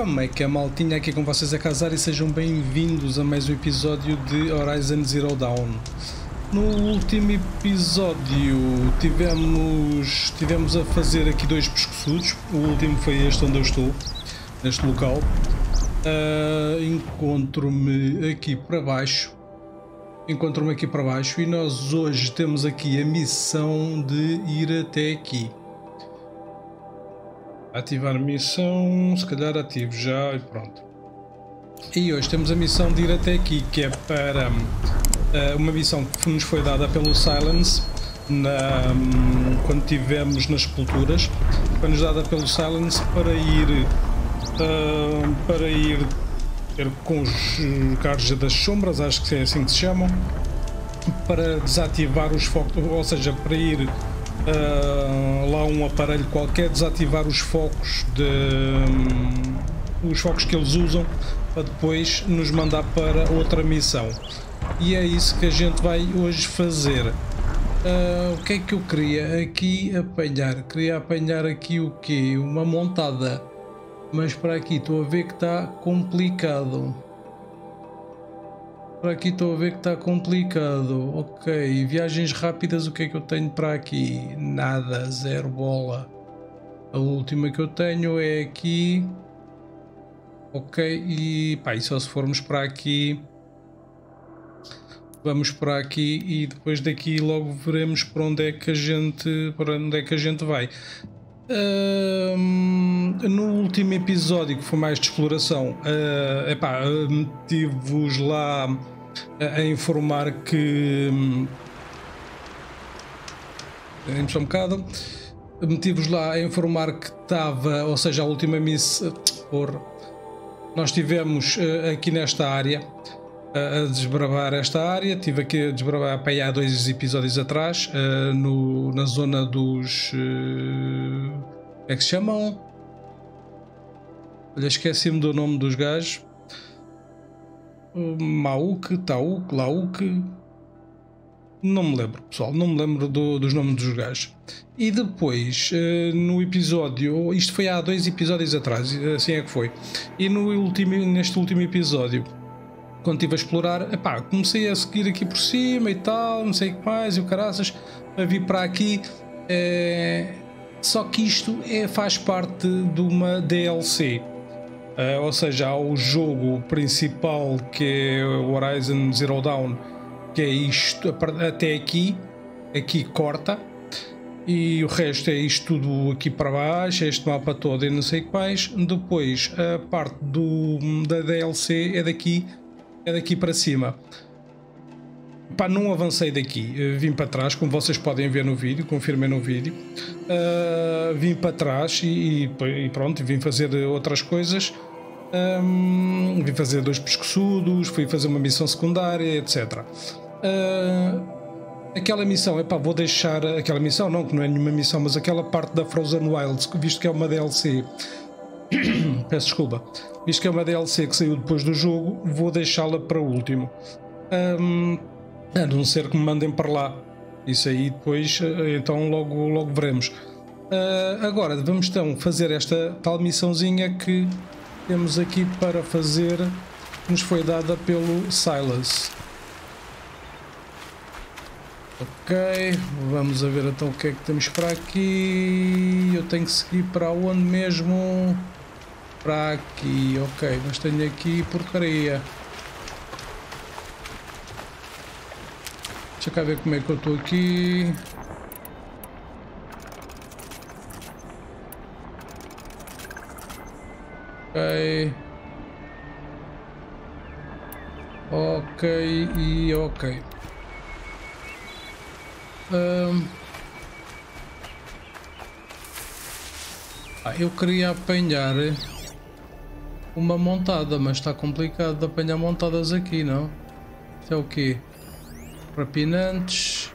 Como é que a maltinha aqui com vocês a casar e sejam bem-vindos a mais um episódio de Horizon Zero Dawn. No último episódio tivemos, tivemos a fazer aqui dois pescoçudos, o último foi este onde eu estou, neste local. Uh, Encontro-me aqui para baixo, encontro-me aqui para baixo e nós hoje temos aqui a missão de ir até aqui. Ativar missão, se calhar ativo já e pronto. E hoje temos a missão de ir até aqui, que é para uh, uma missão que nos foi dada pelo Silence na, um, quando tivemos nas sepulturas. Foi-nos dada pelo Silence para ir uh, para ir ter com os carros das sombras, acho que é assim que se chamam, para desativar os focos, ou seja, para ir uh, lá um aparelho qualquer desativar os focos de um, os focos que eles usam para depois nos mandar para outra missão. E é isso que a gente vai hoje fazer. Uh, o que é que eu queria aqui apanhar? Queria apanhar aqui o que uma montada. Mas para aqui estou a ver que está complicado para aqui estou a ver que está complicado. Ok, viagens rápidas, o que é que eu tenho para aqui? Nada, zero bola. A última que eu tenho é aqui. Ok, e pá, e só se formos para aqui. Vamos para aqui e depois daqui logo veremos para onde é que a gente, para onde é que a gente vai. No último episódio que foi mais de exploração, uh, epá, meti-vos lá a, a, informar que. Um, um bocado. Meti-vos lá a informar que estava, ou seja, a última miss. Porra. Nós tivemos aqui nesta área a desbravar esta área. Tive aqui a desbravar para há dois episódios atrás, uh, no, na zona dos. Uh, como é que se chamam? Olha, esqueci-me do nome dos gajos. Mauk, Tauk, Lauk. Não me lembro, pessoal, não me lembro do, dos nomes dos gajos. E depois, uh, no episódio, isto foi há dois episódios atrás, assim é que foi. E no último, neste último episódio, quando estive a explorar, epá, comecei a seguir aqui por cima e tal, não sei o que mais, e o caraças, a vir para aqui. É... Só que isto é, faz parte de uma DLC. É, ou seja, há o jogo principal que é o Horizon Zero Dawn, que é isto até aqui, aqui corta, e o resto é isto tudo aqui para baixo, este mapa todo e não sei que mais. Depois a parte do, da DLC é daqui é daqui para cima. Pá, não avancei daqui, uh, vim para trás, como vocês podem ver no vídeo, confirmei no vídeo. Uh, vim para trás e, e, pronto, vim fazer outras coisas. Um, vim fazer dois pescoçudos, fui fazer uma missão secundária, etc. Uh, ah, aquela missão, epá, vou deixar aquela missão, não, que não é nenhuma missão, mas aquela parte da Frozen Wilds, visto que é uma DLC, peço desculpa, visto que é uma DLC que saiu depois do jogo, vou deixá-la para o último. Um, a não ser que me mandem para lá. Isso aí depois, eh, então logo, logo veremos. Uh, agora vamos então fazer esta tal missãozinha que temos aqui para fazer, que nos foi dada pelo Silas. Ok, vamos a ver então o que é que temos para aqui. Eu tenho que seguir para onde mesmo? Para aqui, ok, mas tenho aqui porcaria. Deixa cá ver como é que eu estou aqui. Ok. Ok e ok. Um, ah, eu queria apanhar uma montada, mas está complicado de apanhar montadas aqui, não? Isto é o quê? Rapinantes.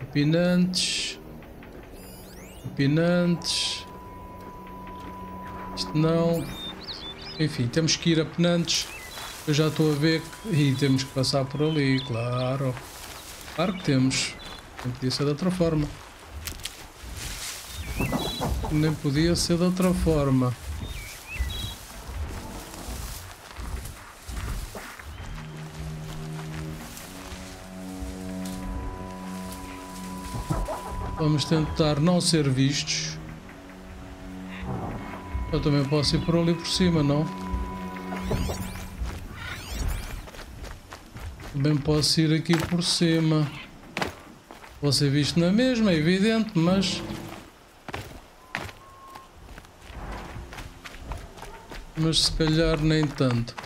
Rapinantes. Rapinantes. Isto não. Enfim, temos que ir a penantes. Eu já estou a ver que... E temos que passar por ali, claro. Claro que temos. Nem podia ser de outra forma. Nem podia ser de outra forma. Vamos tentar não ser vistos. Eu também posso ir por ali por cima, não? Também posso ir aqui por cima. Vou ser visto na mesma, é evidente, mas... Mas se calhar nem tanto.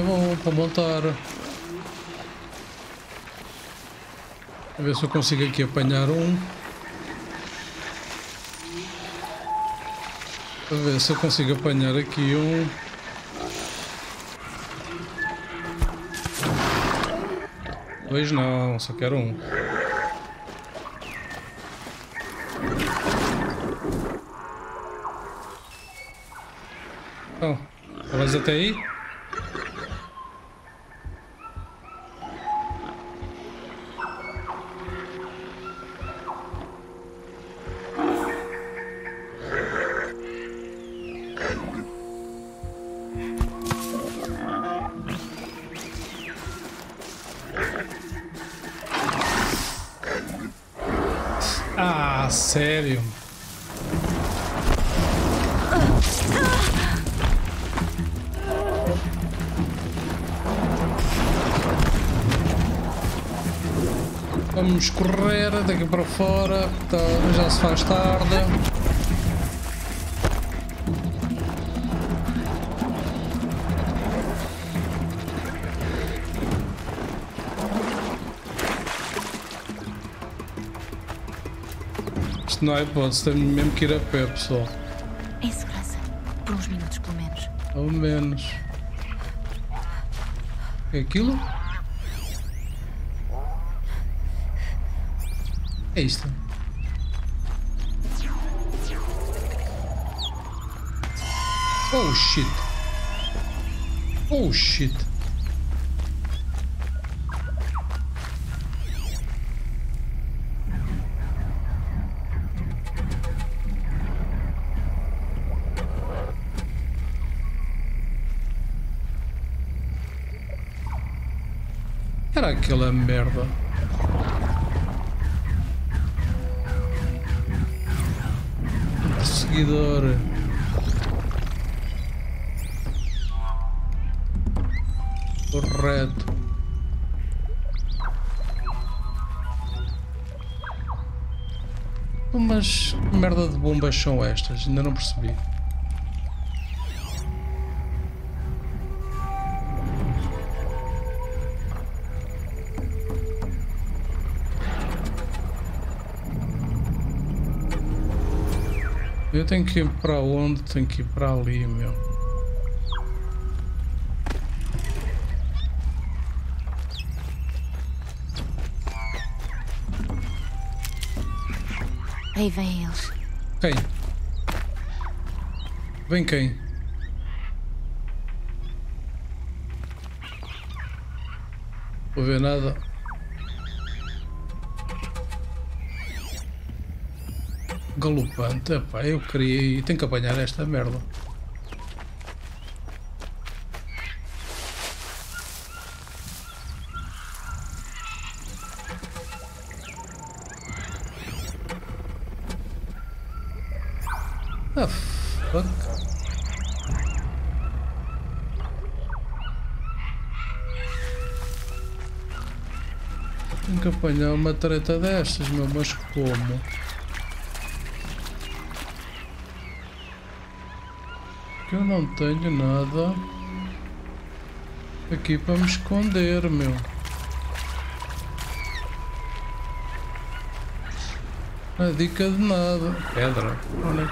Bom para montar. A ver se eu consigo aqui apanhar um. A ver se eu consigo apanhar aqui um. Dois não, só quero um. Então, vais até aí? Não há hipótese, temos mesmo que ir a pé, pessoal. Em segurança. Por uns minutos, pelo menos. Pelo menos. É aquilo? É isto. Oh shit. Oh shit. Era aquela merda? Perseguidor. Correto. Mas que merda de bombas são estas? Ainda não percebi. Eu tenho que ir para onde? Tenho que ir para ali, meu. Aí vem eles. Quem? Vem quem? Vou ver nada. Galopante. Epá, eu queria. Tenho que apanhar esta merda. Ah, fuck. Tenho que apanhar uma treta destas, meu, mas como? Que eu não tenho nada aqui para me esconder, meu. A dica de nada. Pedra. Olha.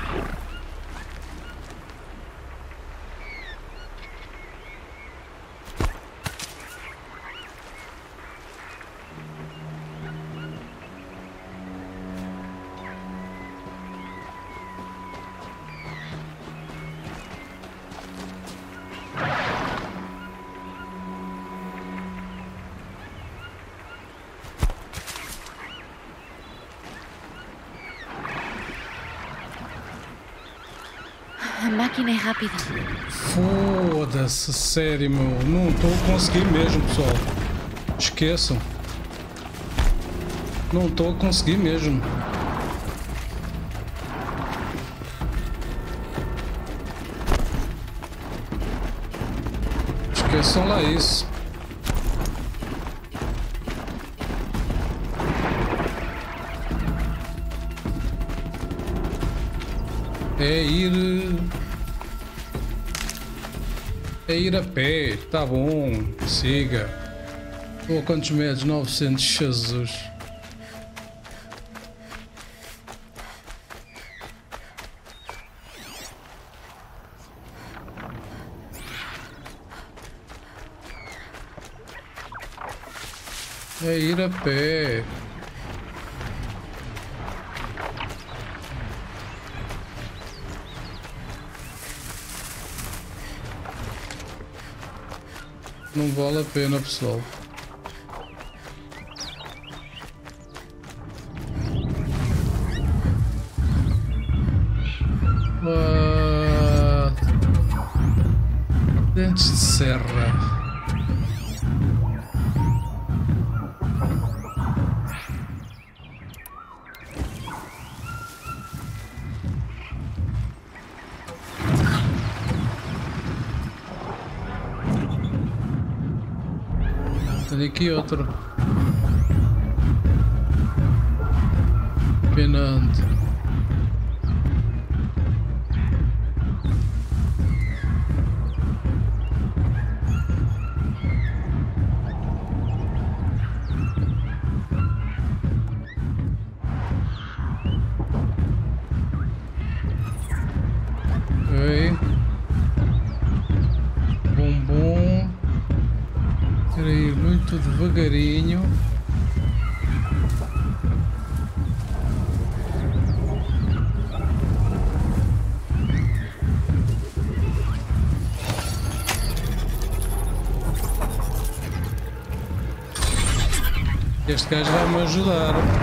Máquina é rápida. Foda-se, sério, meu. Não a conseguir mesmo, pessoal. Esqueçam. Não a conseguir mesmo. Esqueçam lá isso. É ir. É ir a pé, tá bom, siga. Ou quantos metros? 900, Jesus. É ir a pé. Não vale a pena, pessoal. Tem aqui outro. Penante. Este gajo vai-me ajudar.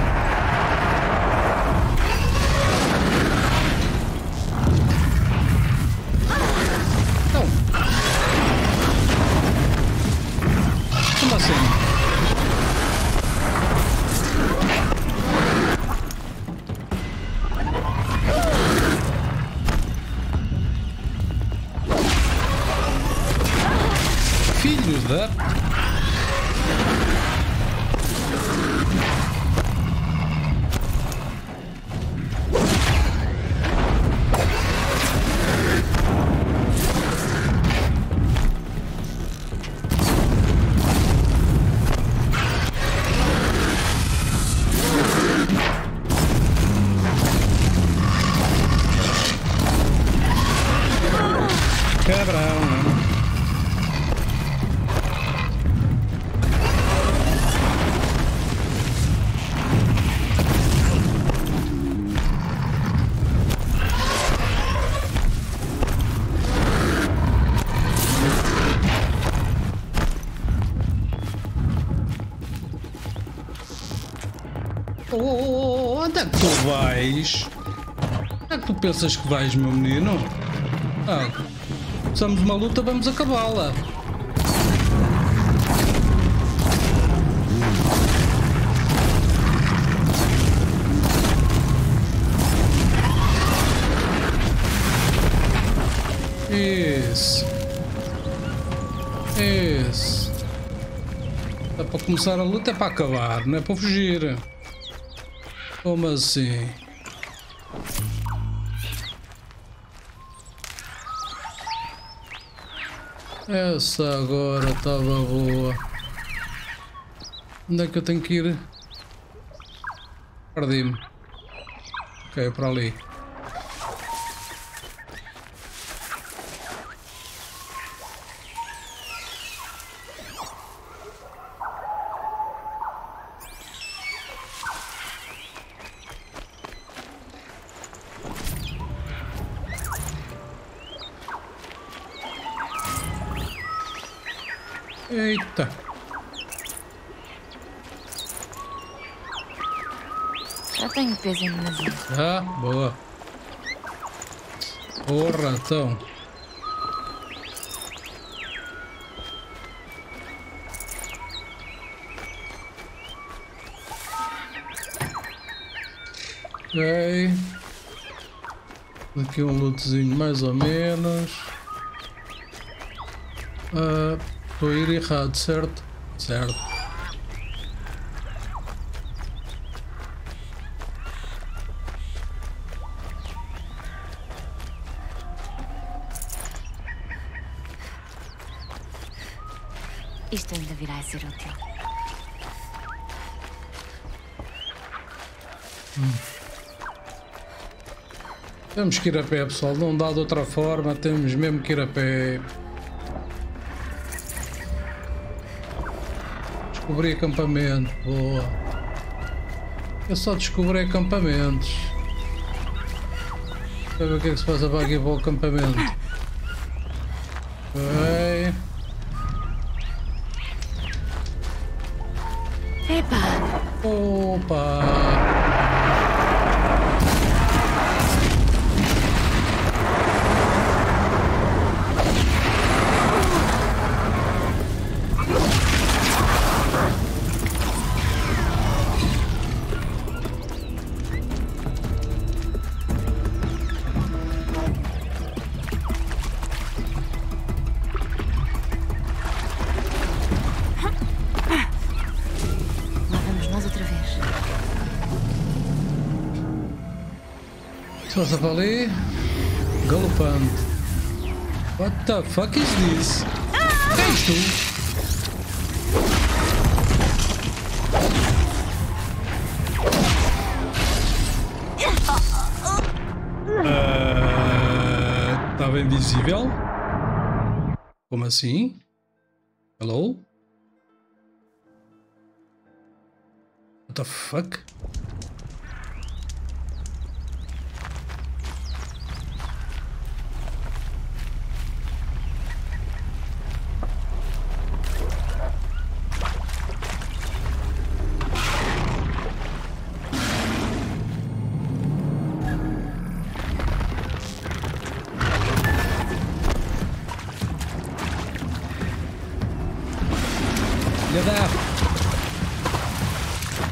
Onde é que tu vais? Onde é que tu pensas que vais, meu menino? Ah, Precisamos de uma luta, vamos acabá-la. Isso. Isso. É para começar a luta, é para acabar, não é para fugir. Como assim? Essa agora estava boa. Onde é que eu tenho que ir? Perdi-me. Ok, é para ali. Demasia. Ah, boa. Porra, então. Ok. Aqui um lootzinho mais ou menos. Ah, estou a ir errado, certo? Certo. Isto ainda virá a ser útil. Temos que ir a pé, pessoal. Não dá de outra forma. Temos mesmo que ir a pé. Descobri acampamento. Boa. Eu só descobri acampamentos. Ver o que é que se passa para aqui para o acampamento. The fuck is this? Que é isto? Ah, Estava invisível? Como assim?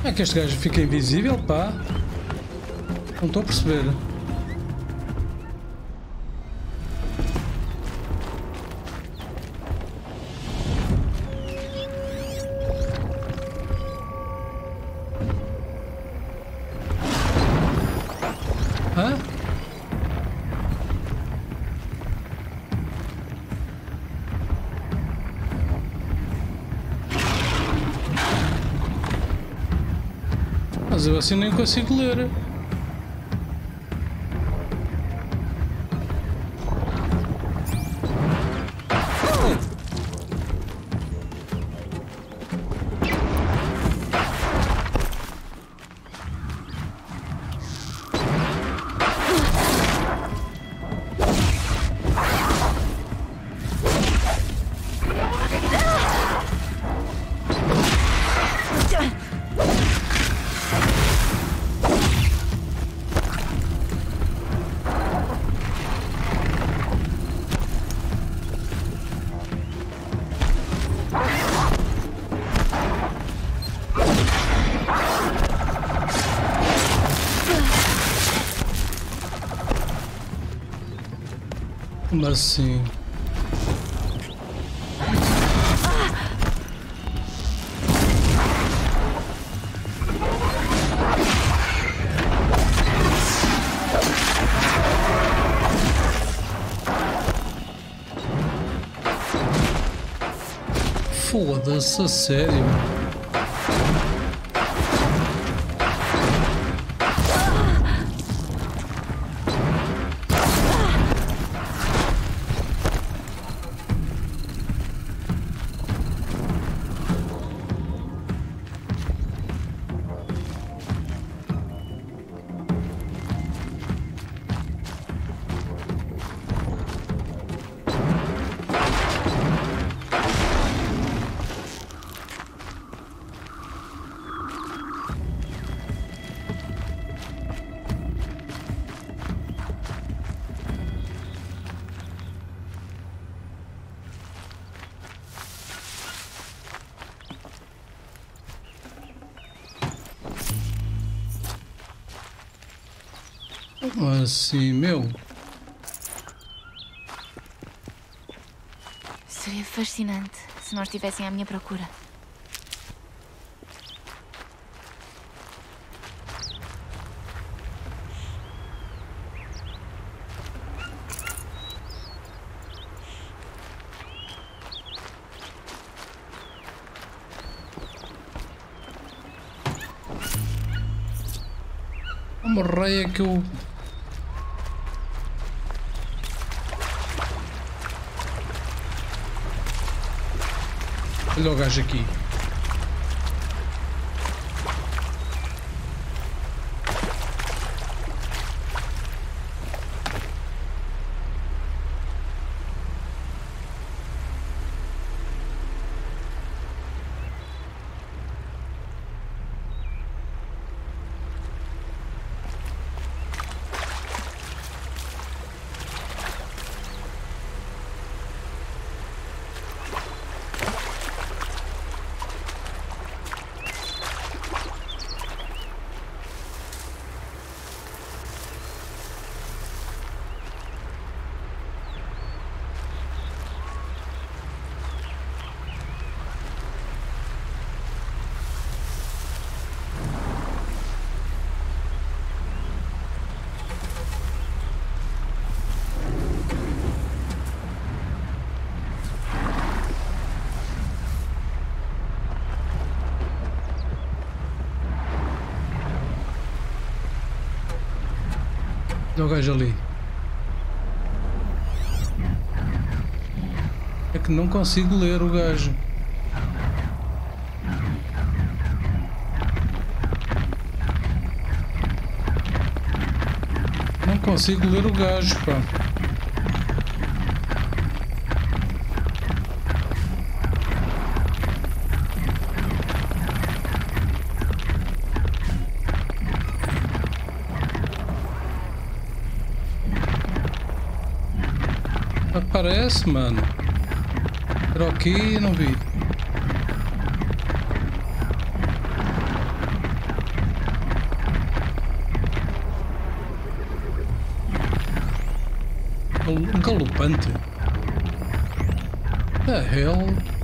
Como é que este gajo fica invisível, pá? Não estou a perceber. Assim nem consigo ler. Como assim? Foda-se, sério. Assim, meu. Seria fascinante se não estivessem à minha procura. Uma raia que eu. Olha gajo aqui. O gajo ali. É que não consigo ler o gajo. Não consigo ler o gajo, pá. Aparece, mano. Era aqui não vi. Um galopante. The hell?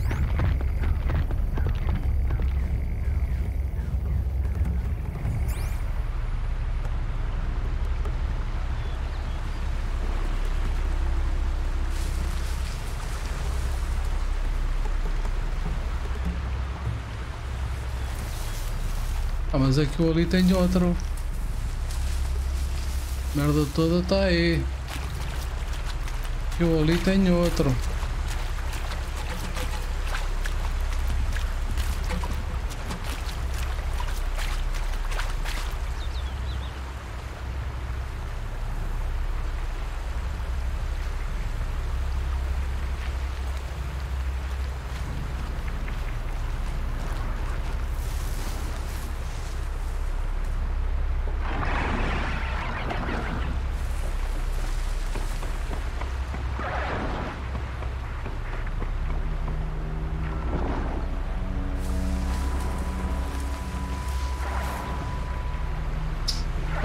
Ah, mas aqui ali tem outro. Merda toda tá aí. Eu ali tem outro.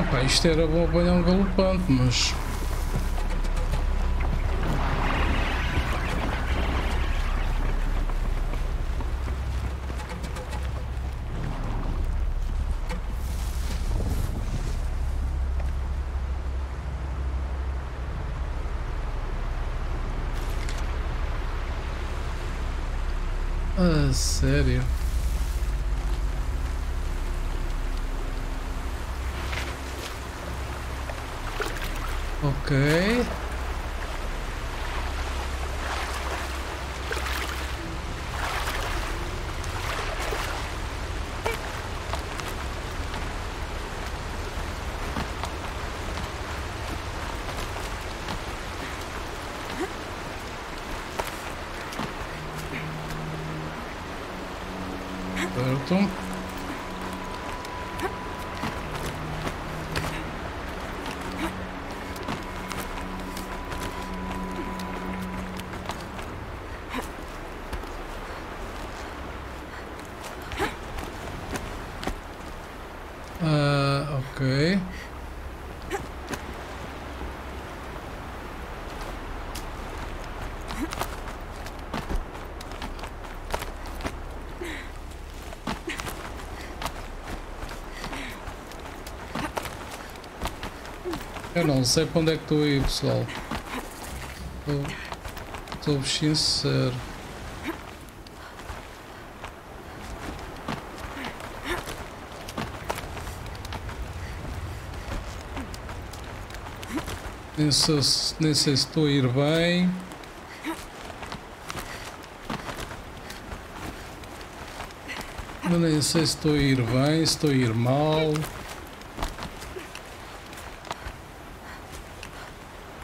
Epá, isto era bom apanhar um galopante, mas. Ah, sério? Ok. Certo. Ah, ok. Eu não sei para onde é que estou aí, pessoal. Estou-vos sincero. Nem sei, nem sei se estou a ir bem. Eu nem sei se estou a ir bem, se estou a ir mal.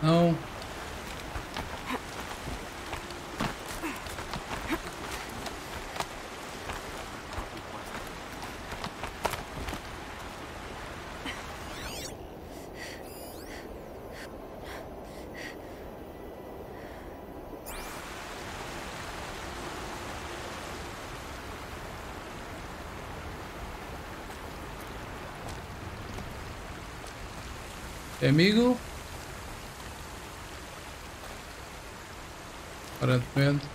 Não. Amigo. Aparentemente.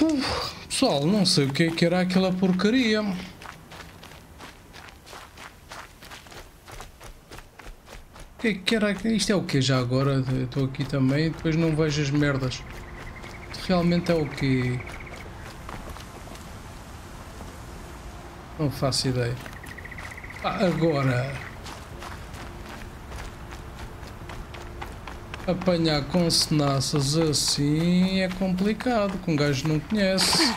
Uf, pessoal, não sei o que, é que era aquela porcaria. O que é que era? Isto é o que já agora? Estou aqui também, depois não vejo as merdas. Realmente é o que? Não faço ideia. Agora. Apanhar com senaças assim é complicado, que um gajo não conhece.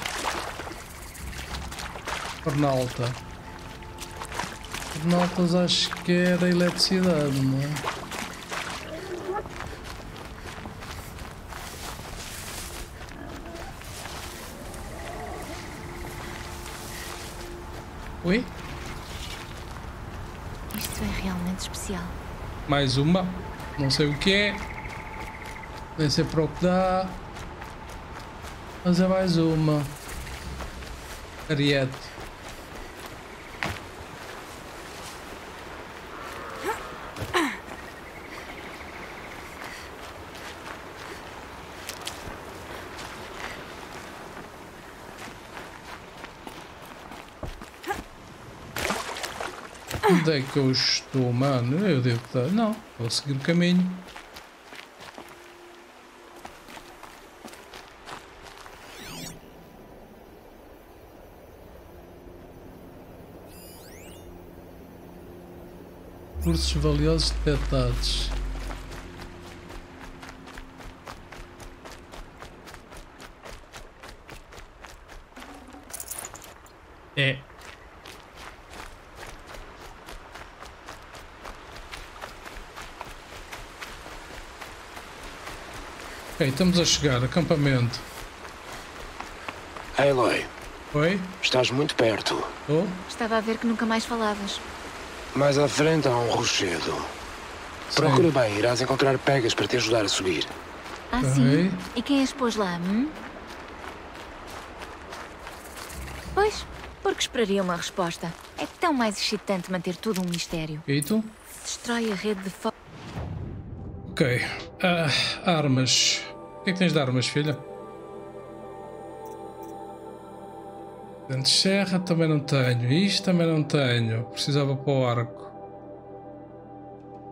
Pernalta. Pernaltas acho que era eletricidade, não é? Oi? Isto é realmente especial. Mais uma. Não sei o que é. Nem sei para o que dá. Mas é mais uma. Ariete. Onde é que eu estou, mano? Eu devo estar... Não, vou seguir o caminho. Cursos valiosos detectados. É. Ok, estamos a chegar, acampamento. Aloy. Oi? Estás muito perto. Oh? Estava a ver que nunca mais falavas. Mais à frente há um rochedo. Procura bem, irás encontrar pegas para te ajudar a subir. Ah, sim? E quem as pôs lá, hum? Pois, porque esperaria uma resposta. É tão mais excitante manter tudo um mistério. E tu? Destrói a rede de fogo. Ok. Uh, armas. O que é que tens de armas, filha? Dentes de serra também não tenho. Isto também não tenho. Precisava para o arco.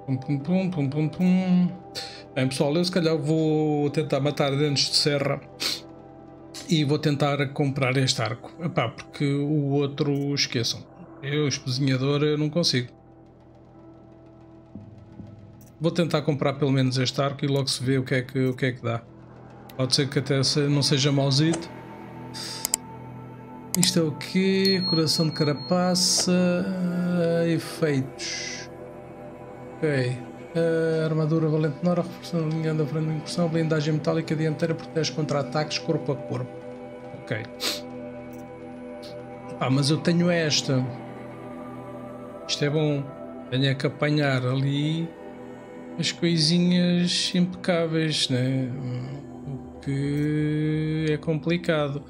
Pum, pum, pum, pum, pum, pum. Bem, pessoal, eu se calhar vou tentar matar dentes de serra e vou tentar comprar este arco. Epá, porque o outro, esqueçam. Eu, espezinhador, eu não consigo. Vou tentar comprar pelo menos este arco e logo se vê o que é que, o que, é que dá. Pode ser que até não seja mauzito. Isto é o quê? Coração de carapaça. Uh, efeitos. Ok. Uh, armadura valente menor, reforçando a linha da frente de incursão, blindagem metálica dianteira protege contra ataques corpo a corpo. Ok. Ah, mas eu tenho esta. Isto é bom. Tenho que apanhar ali as coisinhas impecáveis, né? Que é complicado.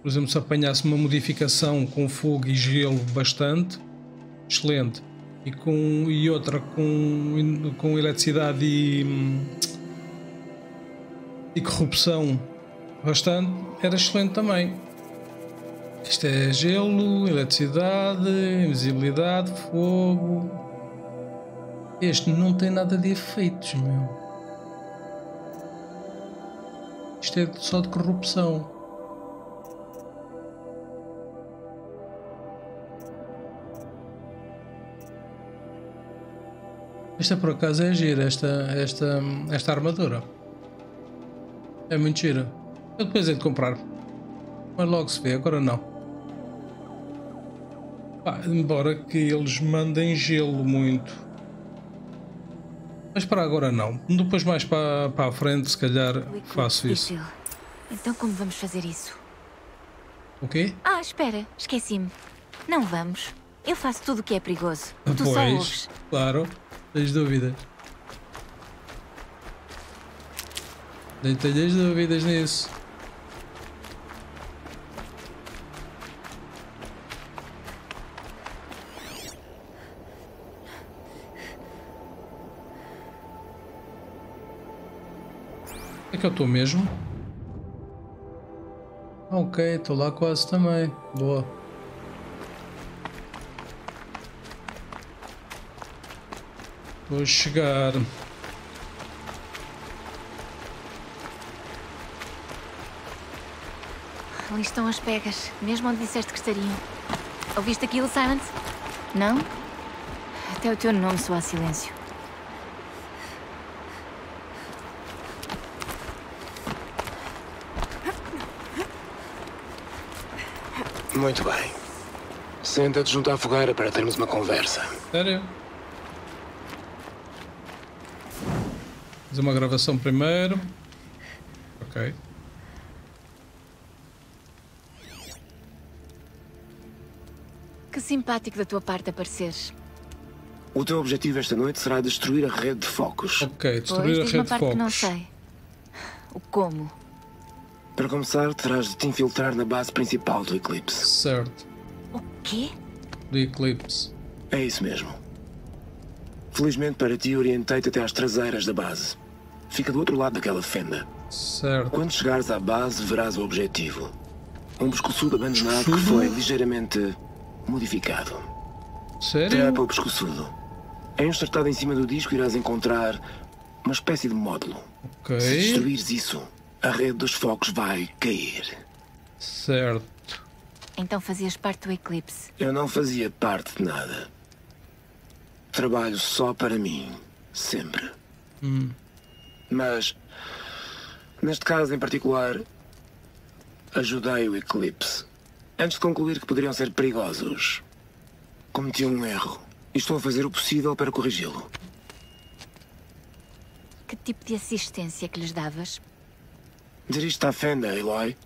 Por exemplo, se apanhasse uma modificação com fogo e gelo bastante, excelente. E, com, e outra com, com eletricidade e, e corrupção bastante, era excelente também. Isto é gelo, eletricidade, invisibilidade, fogo. Este não tem nada de efeitos, meu. Isto é só de corrupção. Esta por acaso é gira, esta, esta, esta armadura. É muito gira. Eu depois hei de comprar. Mas logo se vê, agora não. Pá, embora que eles mandem gelo muito. Mas para agora não. Depois mais para, para a frente se calhar faço isso. Então como vamos fazer isso? O quê? Ah, espera, esqueci-me. Não vamos. Eu faço tudo o que é perigoso. Tu só Pois, ouves. claro. Tens dúvidas. Nem tenhas dúvidas nisso. É que eu estou mesmo? Ok, estou lá quase também. Boa. Vou chegar. Ali estão as pegas, mesmo onde disseste que estariam. Ouviste aquilo, Silence? Não? Até o teu nome soa a silêncio. Muito bem. Senta-te junto à fogueira para termos uma conversa. Sério? Fazer uma gravação primeiro. Ok. Que simpático da tua parte apareceres. O teu objetivo esta noite será destruir a rede de focos. Ok, Pois, destruir a diz uma rede de parte que não focos. sei. O como. Para começar, terás de te infiltrar na base principal do Eclipse. Certo. O quê? Do Eclipse. É isso mesmo. Felizmente para ti, orientei-te até às traseiras da base. Fica do outro lado daquela fenda. Certo. Quando chegares à base, verás o objetivo. Um pescoçudo abandonado que foi ligeiramente modificado. Sério? Trapa o pescoçudo. É enxertado em cima do disco irás encontrar uma espécie de módulo. Se Ok. destruires isso, a rede dos focos vai cair. Certo. Então fazias parte do Eclipse. Eu não fazia parte de nada. Trabalho só para mim, sempre. Hum. Mas, neste caso em particular, ajudei o Eclipse. Antes de concluir que poderiam ser perigosos, cometi um erro e estou a fazer o possível para corrigi-lo. Que tipo de assistência que lhes davas? Dirige-te à fenda, Eloy.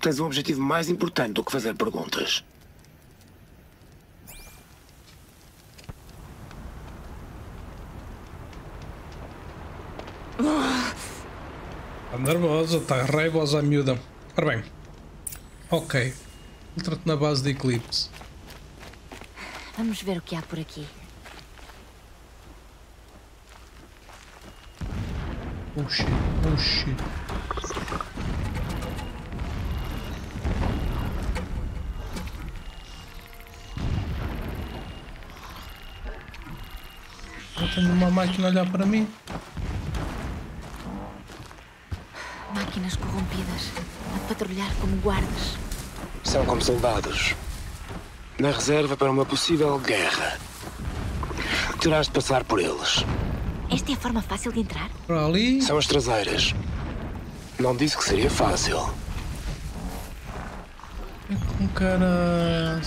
Tens um objetivo mais importante do que fazer perguntas. Está nervosa, está raivosa a miúda. Ora bem. Ok. Entra-te na base de Eclipse. Vamos ver o que há por aqui. Oh shit, oh shit. Eu tenho uma máquina a olhar para mim. Máquinas corrompidas. A patrulhar como guardas. São como soldados. Na reserva para uma possível guerra. Terás de passar por eles. Esta é a forma fácil de entrar? Para ali. São as traseiras. Não disse que seria fácil. Com cara.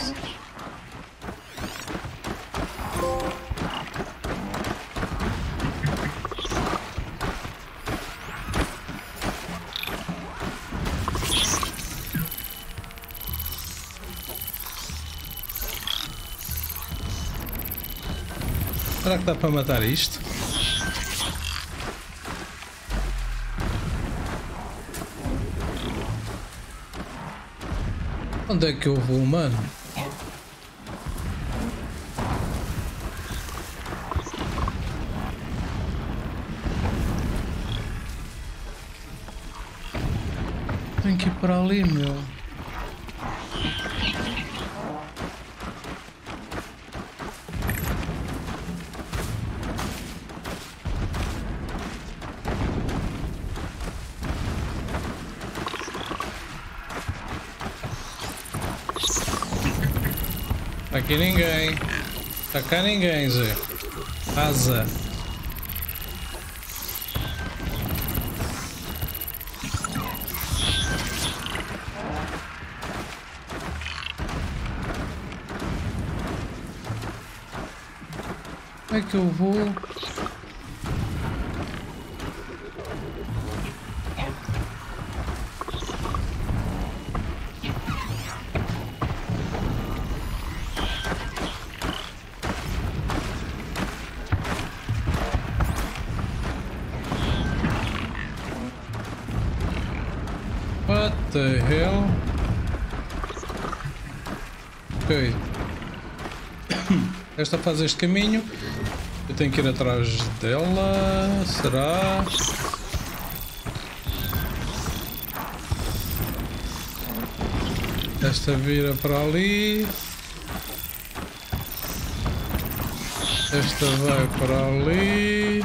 Será que dá para matar isto? Onde é que eu vou, mano? Cá ninguém, Zé. Asa. Como é que eu vou? Esta faz este caminho. Eu tenho que ir atrás dela. Será? Esta vira para ali. Esta vai para ali.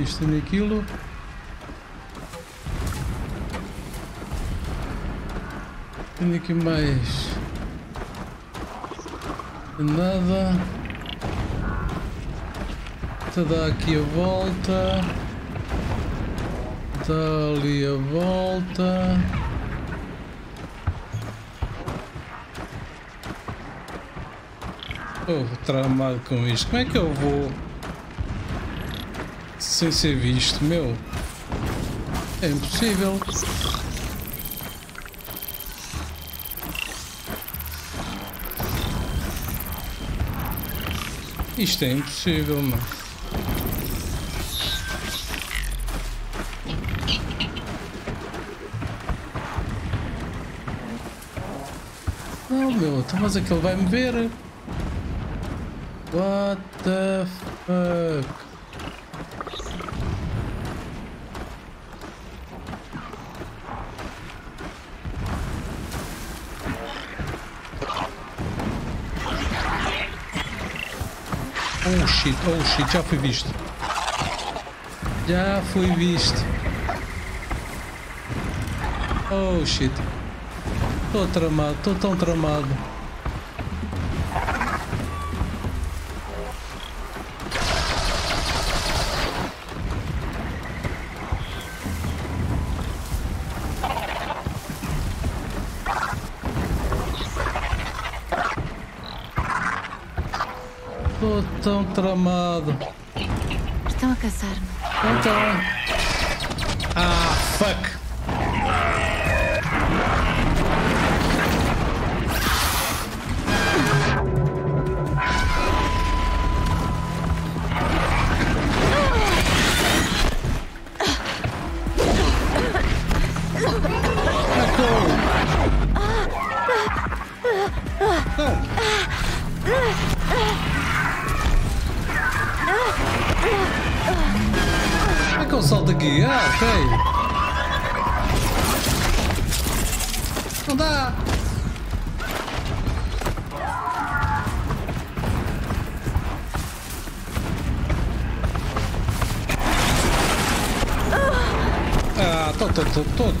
Mais, tenho aquilo. Tenho aqui mais. Nada. Te dá aqui a volta. Dá ali a volta. Oh, tramado com isto. Como é que eu vou sem ser visto, meu? É impossível. Isto é impossível, mano. Não, meu, então mas aquele vai me ver. What the fuck? Shit, oh shit, já fui visto. Já fui visto. Oh shit. Estou tramado, estou tão tramado. Tramado. Estão a caçar-me. Então. Ah, fuck.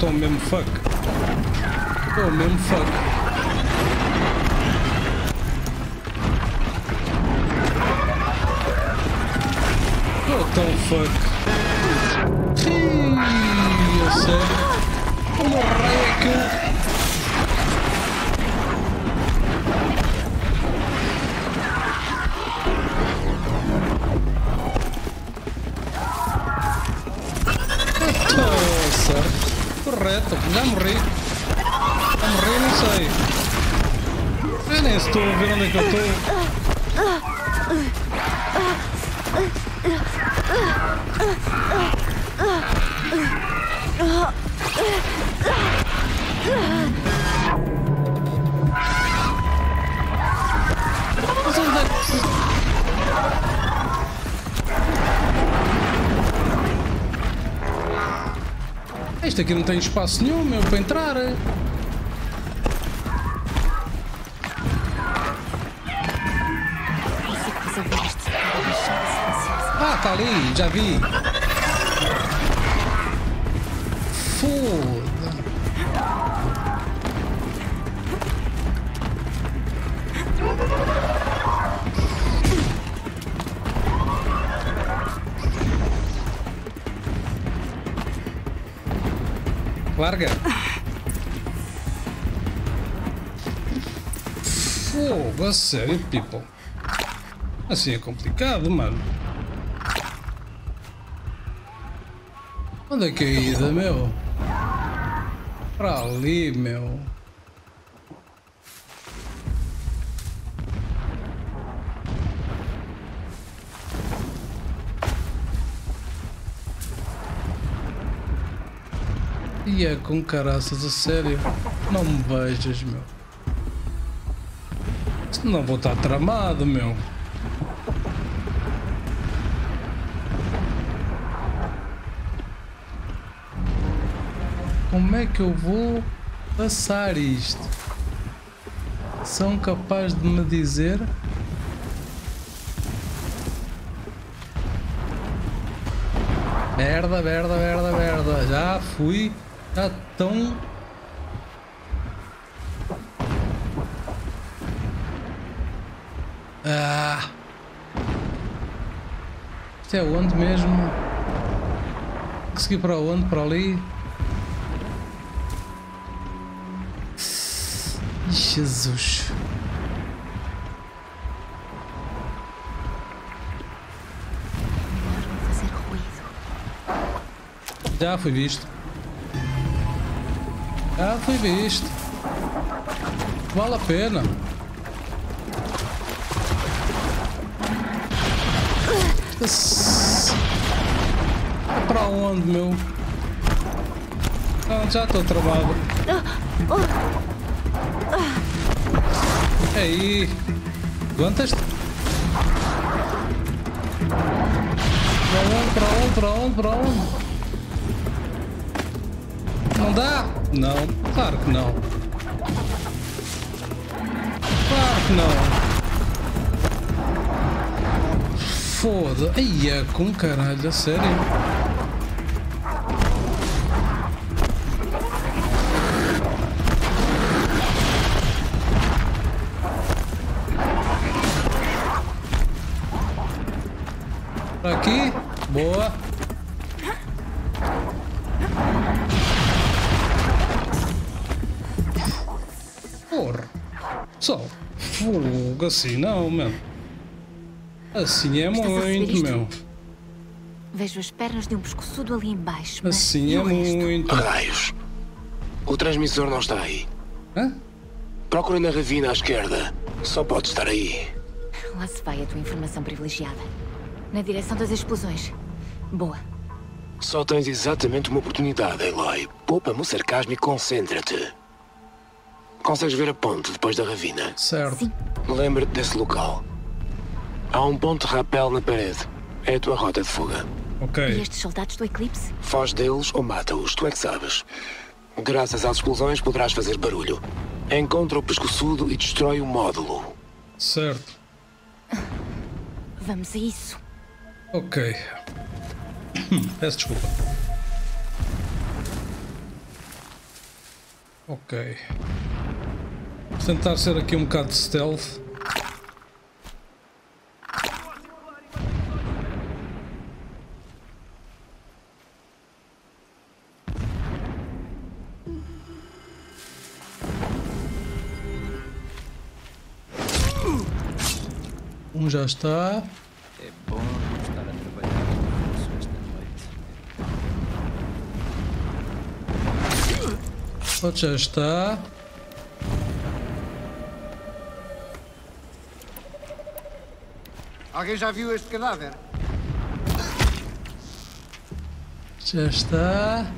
Tô mesmo fuck. Tô mesmo fuck. Isto aqui não tem espaço nenhum, meu, para entrar. Ah, tá ali, já vi. A sério, people. Assim é complicado, mano. Onde é que é a ida, meu? Para ali, meu. E é com caraças, a sério. Não me vejas, meu. Senão vou estar tramado, meu. Como é que eu vou passar isto? São capazes de me dizer? Merda, merda, merda, merda. Já fui. Já tão. Ah. Isto é onde mesmo? Consegui para onde? Para ali? Jesus. Já fui visto. Já fui visto. Vale a pena. Esse- É para onde, meu? Não, já estou travado. Aí. Aguentas-te? Para onde, para onde, para onde, para onde? Não dá? Não, claro que não. Claro que não. Foda. Ai, é com caralho, a sério. Pra aqui. Boa. Porra. Só. Fogo assim não, meu. Assim é muito, meu. Vejo as pernas de um pescoçudo ali embaixo. Mas Assim é o resto? muito. Raios. O transmissor não está aí. Hã? Procura na ravina à esquerda. Só pode estar aí. Lá se vai a tua informação privilegiada. Na direção das explosões. Boa. Só tens exatamente uma oportunidade, Eloy. Poupa-me o sarcasmo e concentra-te. Consegues ver a ponte depois da ravina? Certo. Sim. Lembra-te desse local. Há um ponto de rapel na parede. É a tua rota de fuga. E Ok. estes soldados do Eclipse? Foge deles ou mata-os, tu é que sabes. Graças às explosões poderás fazer barulho. Encontra o pescoçudo e destrói o módulo. Certo. Vamos a isso. Ok. Hum, Peço desculpa. Ok. Vou tentar ser aqui um bocado de stealth. Um já está. É bom estar a trabalhar com isso esta noite. Outro já está. Alguém já viu este cadáver? Já está.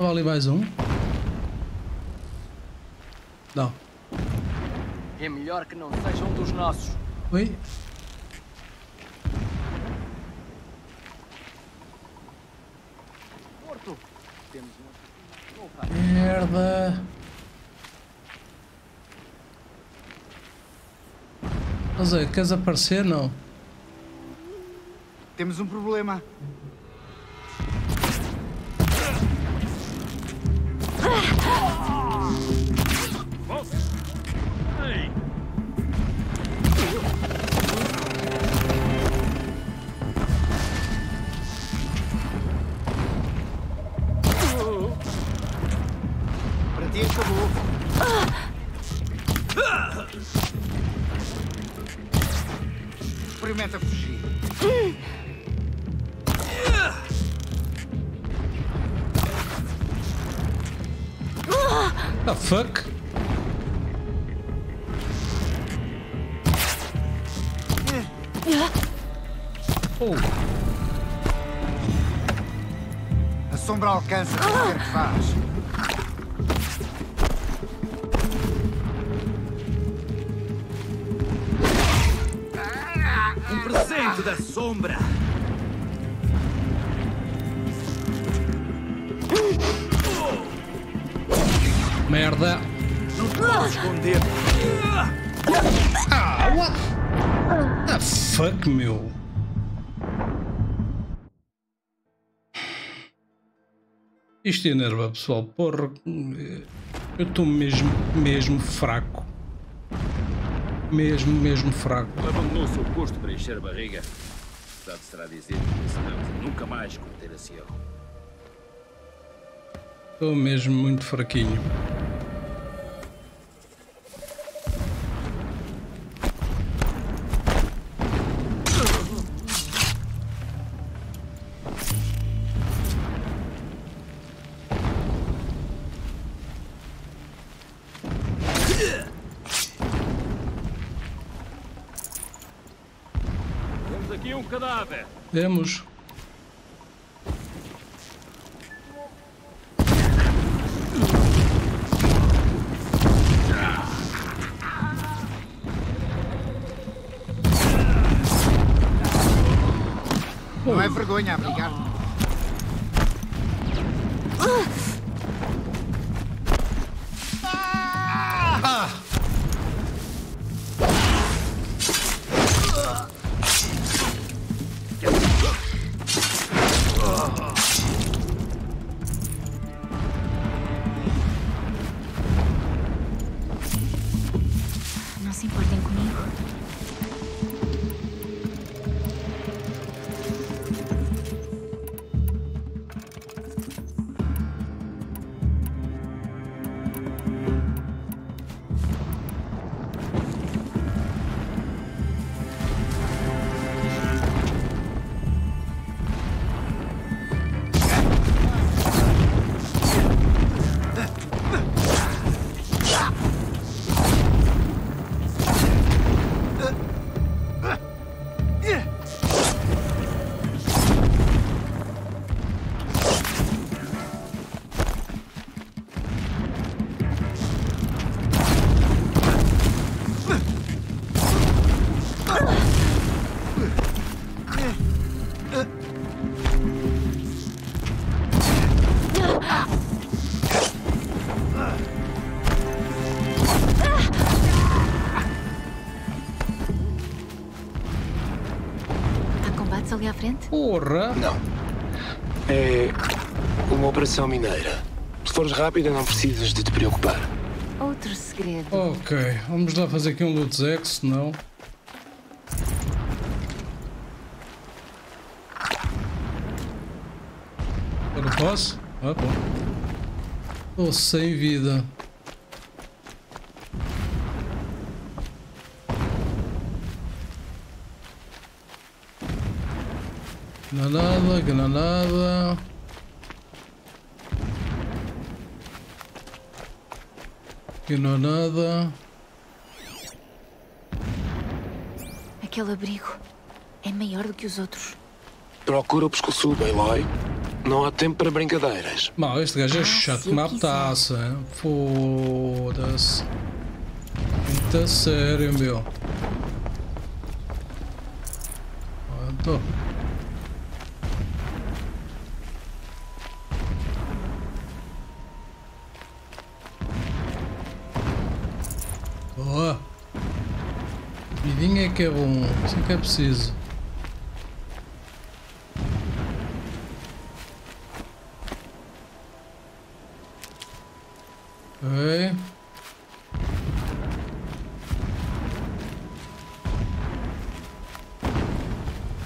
Ali mais um. Não. É melhor que não seja um dos nossos. Oi? Merda. Mas é, queres aparecer? Não. Temos um problema. Fuck? Oh, A sombra alcança o que quer que faz. Meu. Isto enerva, pessoal. Porra, eu estou mesmo, mesmo fraco. Mesmo, mesmo fraco. Abandonou o seu posto para encher a barriga. Verdade será dizer que nunca mais cometer esse erro. Estou mesmo muito fraquinho. Temos. Não é vergonha abrigar. Porra! Não. É uma operação mineira. Se fores rápida, não precisas de te preocupar. Outro segredo. Ok, vamos lá fazer aqui um loot X, senão. Agora posso? Ah, bom. Estou sem vida. Granada, granada. Aqui não há nada. Aquele abrigo é maior do que os outros. Procura o pescoço, Aloy. Não há tempo para brincadeiras. Bom, este gajo é Ah, chato como a taça. hein? Foda-se. Muito sério, meu. Tô. Que é bom. Isso é que é preciso.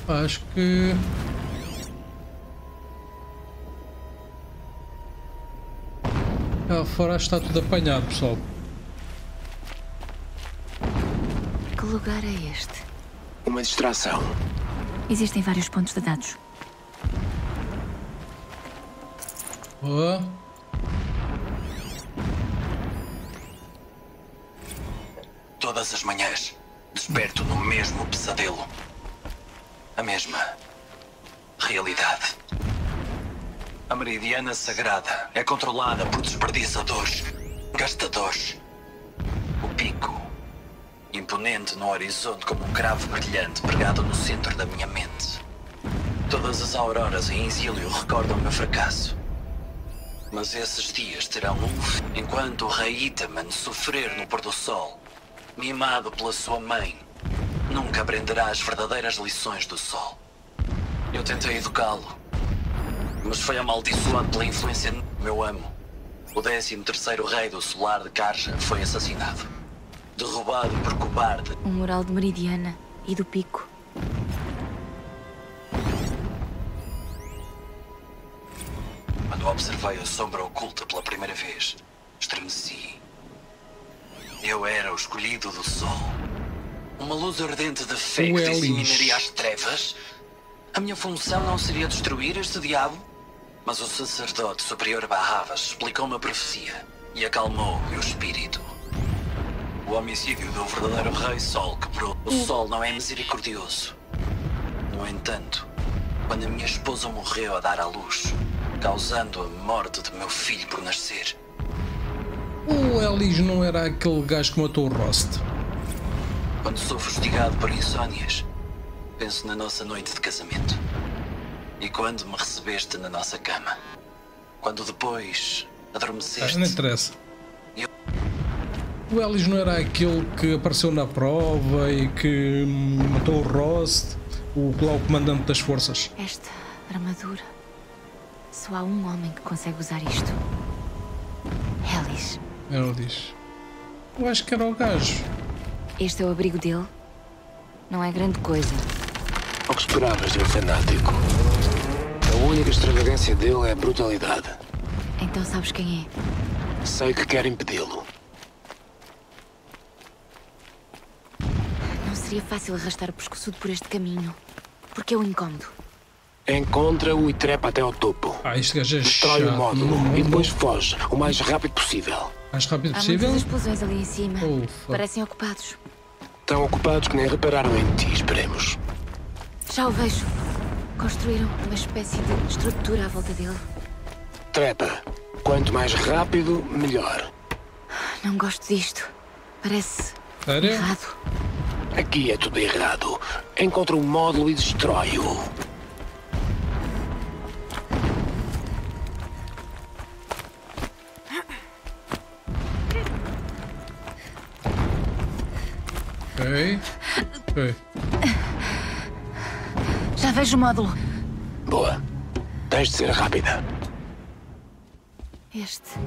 Acho que. Cá fora está tudo apanhado, pessoal. Que lugar é este? Uma distração. Existem vários pontos de dados. Ó. Todas as manhãs, desperto no mesmo pesadelo. A mesma realidade. A meridiana sagrada é controlada por desperdiçadores, gastadores. Imponente no horizonte como um cravo brilhante pregado no centro da minha mente. Todas as auroras em exílio recordam meu fracasso. Mas esses dias terão um fim enquanto o rei Itaman sofrer no pôr do sol, mimado pela sua mãe. Nunca aprenderá as verdadeiras lições do sol. Eu tentei educá-lo, mas foi amaldiçoado pela influência do meu amo. O 13 terceiro rei do solar de Karja foi assassinado. Derrubado por cobarde. Um mural de Meridiana e do Pico. Quando observei a sombra oculta pela primeira vez, estremeci. Eu era o escolhido do sol. Uma luz ardente de fé que disseminaria as trevas. A minha função não seria destruir este diabo? Mas o sacerdote superior Barravas explicou-me a profecia e acalmou o meu espírito. O homicídio do verdadeiro rei Sol quebrou. O sol não é misericordioso. No entanto, quando a minha esposa morreu a dar à luz, causando a morte de meu filho por nascer, O Elis não era aquele gajo que matou o Rost. quando sou fustigado por insónias, penso na nossa noite de casamento. E quando me recebeste na nossa cama. Quando depois Ah, adormeceste. não interessa. Eu- O Elis não era aquele que apareceu na prova e que matou o Rost, o, lá o comandante das forças. Esta armadura. Só há um homem que consegue usar isto. Hellis. Ela diz. Eu acho que era o gajo. Este é o abrigo dele. Não é grande coisa. O que esperavas de um fanático? A única extravagância dele é a brutalidade. Então sabes quem é? Sei que quer impedi-lo. Não seria fácil arrastar o pescoçudo por este caminho. Porque eu incómodo. Encontra-o e trepa até ao topo. Ah, este gajo é Destrói o módulo e depois foge o mais rápido possível. mais rápido Há possível. muitas explosões ali em cima. Ufa. Parecem ocupados. Tão ocupados que nem repararam em ti, esperemos. Já o vejo. Construíram uma espécie de estrutura à volta dele. Trepa. Quanto mais rápido, melhor. Não gosto disto. Parece Sério? errado. Aqui é tudo errado. Encontra o módulo e destrói-o. Ok. Ok. Já vejo o módulo. Boa. Tens de ser rápida. Este.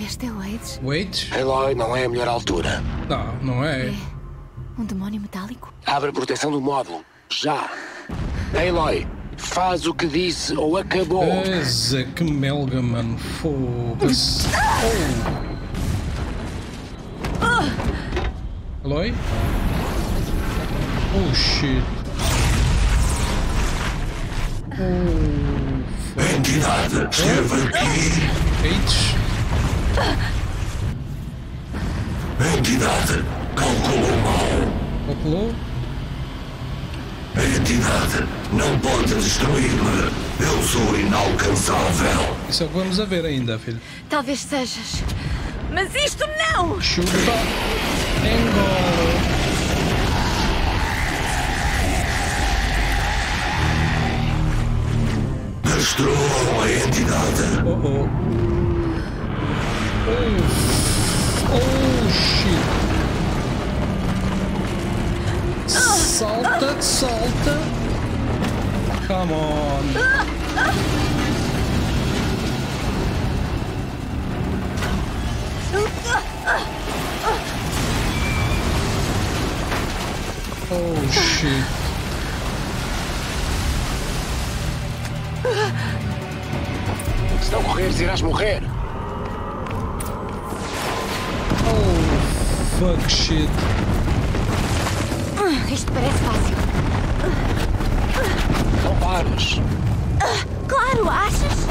Este é o Aids. Wait. Eloy não é a melhor altura. Não, não é. É um demónio metálico? Abre a proteção do módulo. Já. Eloy, faz o que disse ou acabou. Eza, que melga, mano. Foda-se. Oh. Aloy? Oh shit. Oh. A entidade esteve aqui. Eites. A entidade Calculou mal. Calculou? A entidade não pode destruir-me. Eu sou inalcançável. Isso é o que vamos a ver ainda, filho. Talvez sejas. Mas isto não! Chupa, Engolo! Destruam a entidade. Oh oh. Oh, oh shit salta, salta. Come on. Oh shit. Se não correres, irás morrer. Oh fuck shit. Isto parece fácil. Não pares. Claro, achas?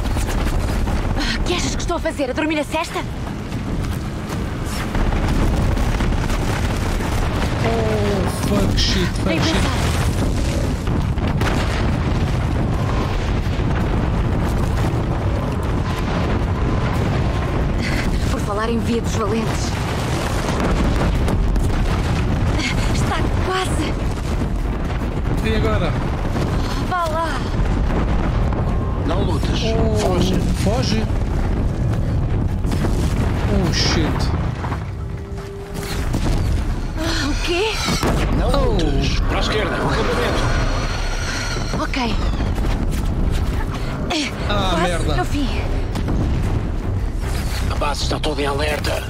O que achas que estou a fazer? A dormir a cesta? Oh fuck shit, fuck shit. pensar. Por falar em vidos valentes. Quase. E agora? Vá lá. Não lutes. Oh, Foge. Foge? Oh shit. O quê? Não Oh. lutes. Para a esquerda, o acampamento. Ok. Ah, Quase merda. no fim. A base está toda em alerta.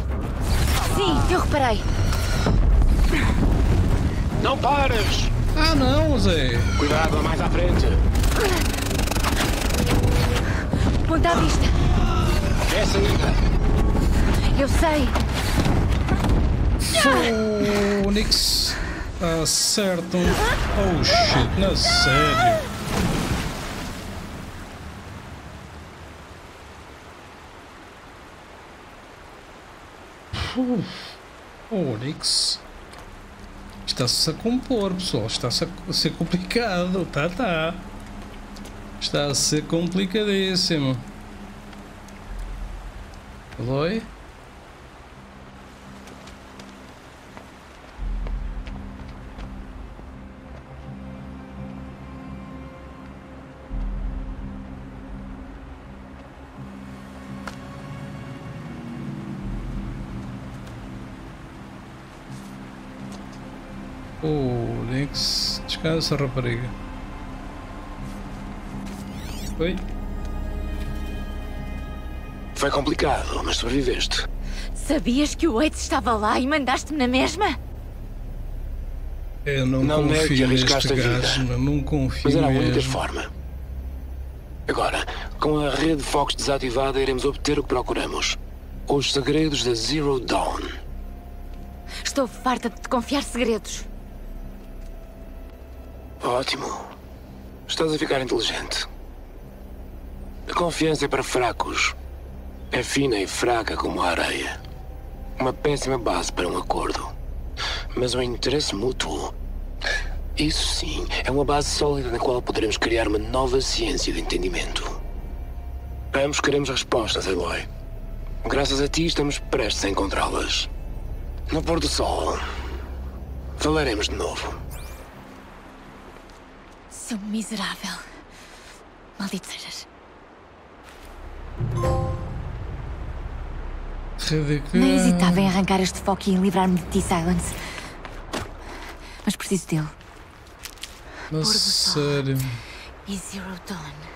Sim, eu reparei. Não pares. Ah não, Zé. Cuidado, mais à frente. Ponta à vista. É a saída. Eu sei. Fônix. Acertam. Oh shit, na sério. Uf, Onix. Está-se a compor, pessoal. Está-se a ser complicado. Tá, tá. Está a ser complicadíssimo. Oi? Oh, Nix. Descansa, rapariga. Oi? Foi complicado, mas sobreviveste. Sabias que o Waits estava lá e mandaste-me na mesma? Eu não, Não que confio arriscaste neste a vida. gajo, mas não confio Mas era a única forma. Agora, com a rede de focos desativada, iremos obter o que procuramos. Os segredos da Zero Dawn. Estou farta de te confiar segredos. Ótimo. Estás a ficar inteligente. A confiança é para fracos. É fina e fraca como a areia. Uma péssima base para um acordo. Mas o interesse mútuo. Isso sim, é uma base sólida na qual poderemos criar uma nova ciência de entendimento. Ambos queremos respostas, Eloy. Graças a ti estamos prestes a encontrá-las. No pôr do sol. Falaremos de novo. Sou miserável. Maldito sejas. Radical. Nem hesitava em arrancar este foco e em livrar-me de ti, Silence. Mas preciso dele. Mas sério. E Zero Dawn.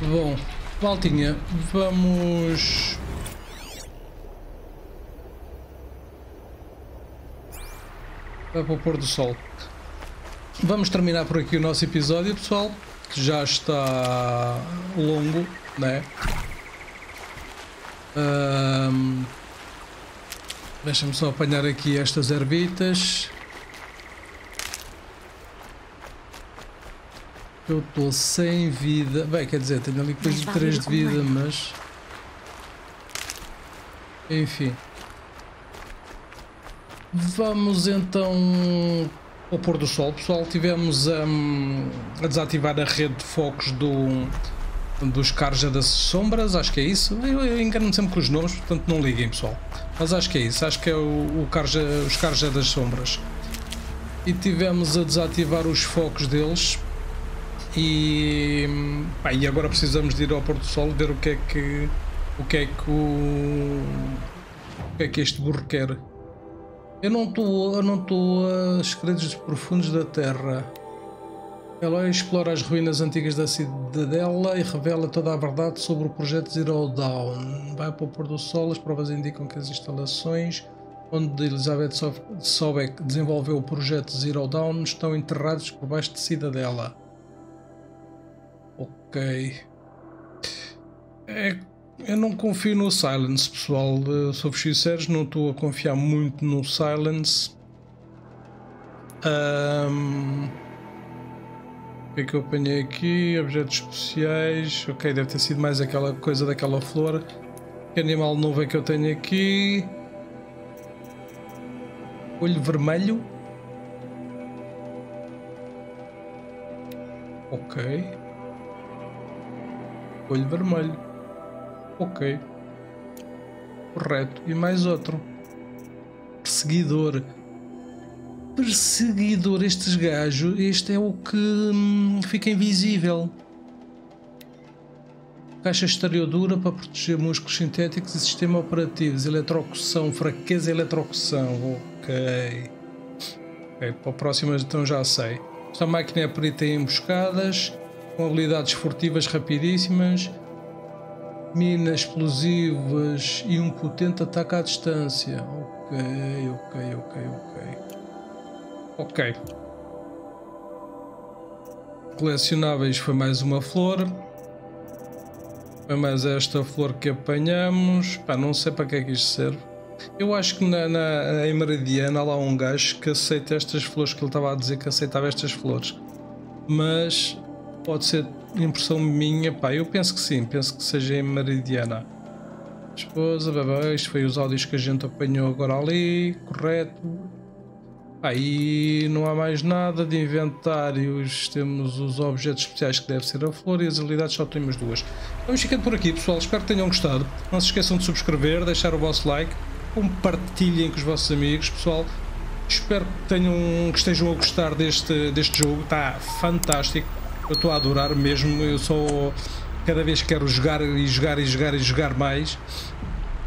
Bom, Valtinha, vamos. Para o pôr do sol. Vamos terminar por aqui o nosso episódio, pessoal. Que já está longo, né? Ahm, Deixa-me só apanhar aqui estas ervitas. Eu estou sem vida. Bem, quer dizer, tenho ali coisa de Mais vale 3 ir de vida, mas. Enfim. Vamos então ao pôr do sol, pessoal. Tivemos hum, a desativar a rede de focos do, dos Carja das Sombras, acho que é isso. Eu, eu engano-me sempre com os nomes, portanto não liguem, pessoal. Mas acho que é isso, acho que é o, o Carja, os Carja das Sombras. E tivemos a desativar os focos deles. E, pá, e agora precisamos de ir ao pôr do sol ver o que é que o que é que o O que é que este burro quer? Eu não estou eu não estou a segredos profundos da Terra. Ela explora as ruínas antigas da cidadela e revela toda a verdade sobre o projeto Zero Dawn. Vai para o pôr do sol, as provas indicam que as instalações onde Elizabeth Sobek desenvolveu o projeto Zero Dawn estão enterrados por baixo de cidadela. Ok. É, eu não confio no Silence, pessoal. Sou sinceros, não estou a confiar muito no Silence. Um, o que é que eu apanhei aqui? Objetos especiais. Ok, deve ter sido mais aquela coisa daquela flor. Que animal novo é que eu tenho aqui? Olho vermelho. Ok. Olho vermelho. Ok. Correto. E mais outro. Perseguidor. Perseguidor. Estes gajos. Este é o que hum, fica invisível. Caixa estereodura para proteger músculos sintéticos e sistema operativos. Eletrocução. Fraqueza eletrocução. Ok. Ok. Para a próxima então já sei. Esta máquina é perita em emboscadas. Com habilidades furtivas rapidíssimas minas explosivas e um potente ataque à distância. Ok, ok, ok, ok. Ok. Colecionáveis foi mais uma flor. Foi mais esta flor que apanhamos. Pá, não sei para que é que isto serve. Eu acho que na, na, em Meridiana há lá um gajo que aceita estas flores, que ele estava a dizer que aceitava estas flores. Mas pode ser impressão minha, pá, eu penso que sim, penso que seja em Meridiana. Esposa, bebê, isto foi os áudios que a gente apanhou agora ali, correto. Aí não há mais nada de inventários, temos os objetos especiais que deve ser a flor e as habilidades só temos duas. Vamos ficando por aqui pessoal, espero que tenham gostado. Não se esqueçam de subscrever, deixar o vosso like, compartilhem com os vossos amigos pessoal. Espero que, tenham, que estejam a gostar deste, deste jogo, está fantástico. Eu estou a adorar mesmo, eu só cada vez quero jogar e jogar e jogar e jogar mais.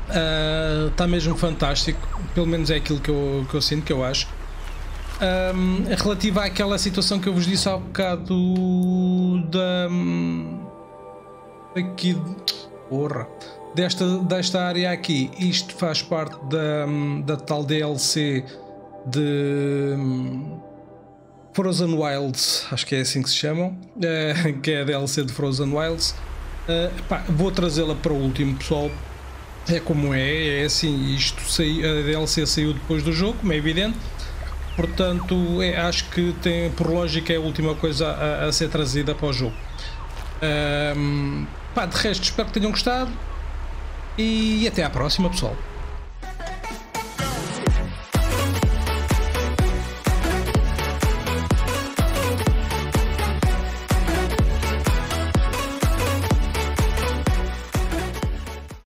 Está ah, uh, mesmo fantástico, pelo menos é aquilo que eu, que eu sinto, que eu acho. Um, relativa àquela situação que eu vos disse há bocado da. aqui. porra! Desta, desta área aqui, isto faz parte da, da tal DLC de Frozen Wilds, acho que é assim que se chamam, uh, que é a DLC de Frozen Wilds. Uh, vou trazê-la para o último, pessoal. É como é, é assim, isto saiu, a DLC saiu depois do jogo, como é evidente. Portanto, é, acho que tem, por lógica é a última coisa a, a ser trazida para o jogo. Um, pá, de resto, espero que tenham gostado e até à próxima, pessoal.